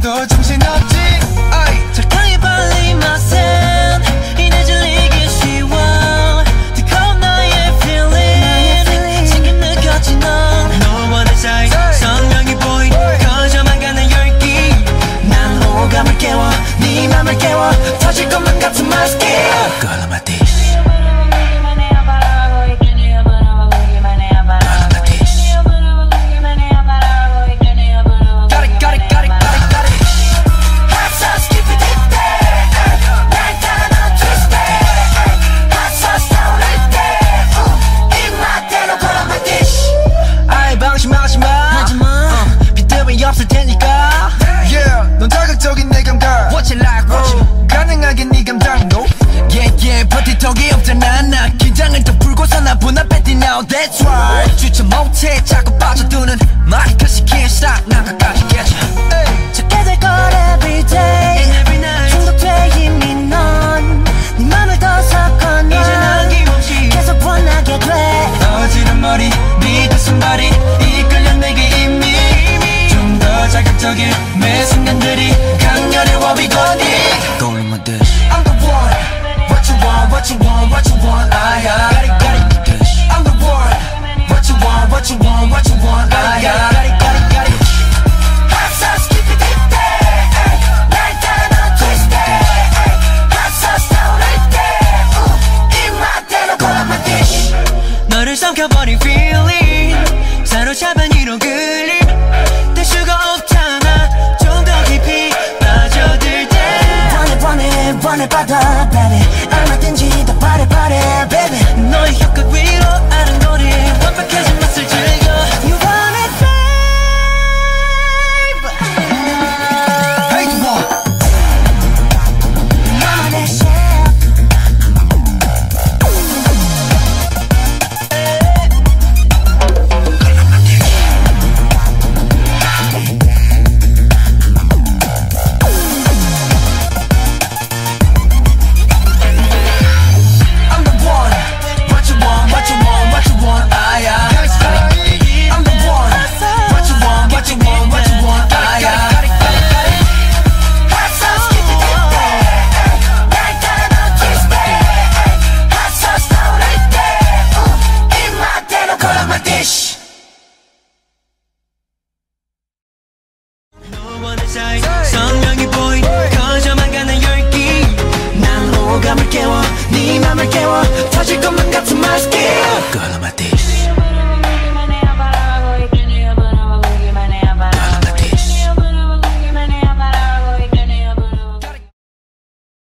도 정신없지. 빛에 자꾸 빠져두는 My cause you can't stop 난 끝까지 깨져. 적게 될걸 every day. And every night. 중독돼 이미 넌네 맘을 더 섞어 넌 이제 난 김없이 계속 원하게 돼. 어지른 머리 네그 손발이 이끌려 내게 이미. 좀 더 자극적인 매 막혀버린 feeling. 사로잡은 이런 그림. 될 수가 없잖아. 좀 더 깊이 빠져들 때. 번에 번에 번에 받아 baby. 얼마든지 더 바래 바래 baby. 너의 혀끝 위로 아는 노래. 완벽해진 마 선명히 보인 커져만 가는 열기. 난 호감을 깨워 네 맘을 깨워. 터질 것만 같은 마스크